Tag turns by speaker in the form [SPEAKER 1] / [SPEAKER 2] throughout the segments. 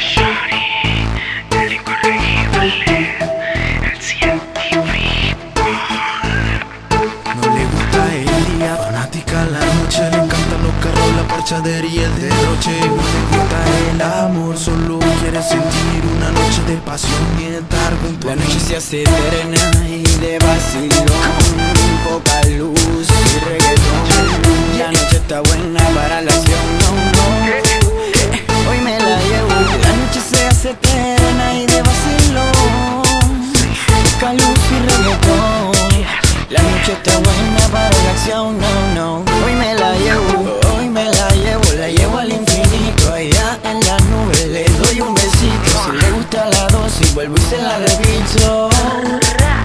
[SPEAKER 1] el.
[SPEAKER 2] No le gusta el día, fanática la noche, le encantan los carros, la parchadería, el derroche. No le gusta el amor, solo quiere sentir una noche de pasión y estar junto
[SPEAKER 3] La noche se hace eterna y de vacilón Poca luz y reggaetón La noche está buena hace eterna y de vacilón. Y reggaetón La noche está buena para la acción, no, no. Hoy me la llevo, hoy me la llevo. La llevo al infinito, allá en la nube. Le doy un besito, si le gusta la dosis Vuelvo y se la repito.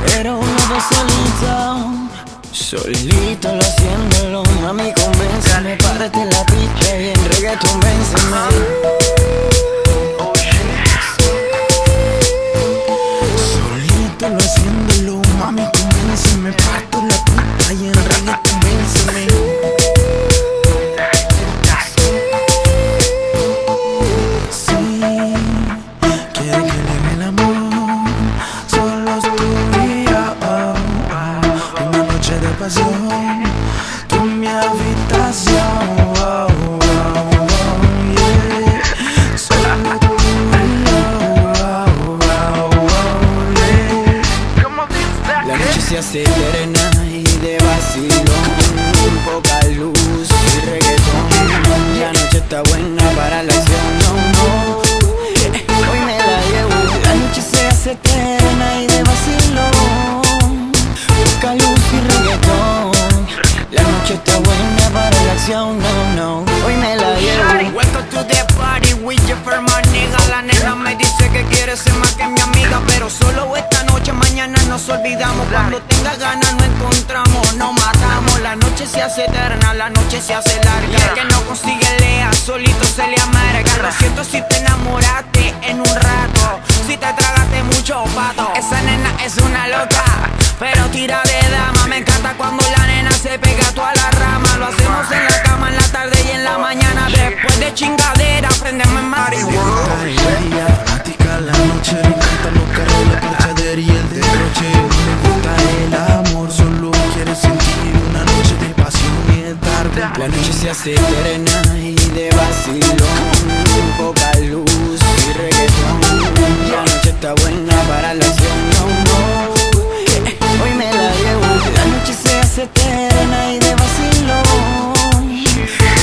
[SPEAKER 3] Pero uno dos solito Solito lo haciéndolo, mami convénceme Párate la pista y en reggaeton vénceme
[SPEAKER 2] Lo haciéndolo, mami, convénceme. Parto la puta y en reggaeton vénceme. Sí, quiere que le dé
[SPEAKER 3] eterna y de vacilón Poca luz y reggaetón. La noche está buena para la acción, no, no. Hoy me la llevo La noche se hace eterna y de vacilón. Poca luz y reggaetón. La noche está buena para la acción, no, no. Hoy me la llevo.
[SPEAKER 4] Welcome to the party with your firma nigga La nena me dice que quiere ser más que mi amiga Pero solo esta noche, mañana nos olvidamos. Cuando tenga ganas no encontramos, nos matamos. La noche se hace eterna, la noche se hace larga. El que no consigue lea, solito se le amarga. Lo siento si te enamoraste en un rato La
[SPEAKER 2] noche
[SPEAKER 3] se hace eterna y de vacilón Poca luz y reggaetón. La noche está buena para la acción, no, no. Hoy me la llevo. La noche se hace eterna y de vacilón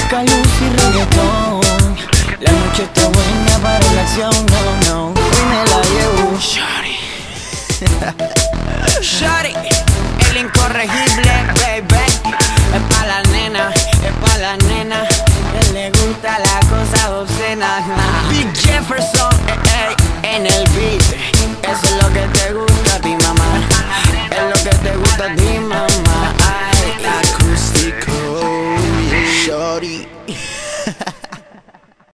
[SPEAKER 3] Poca luz y reggaetón. La noche está buena para la acción, no, la
[SPEAKER 4] nena. Le gusta la cosa obscena. Big Jefferson,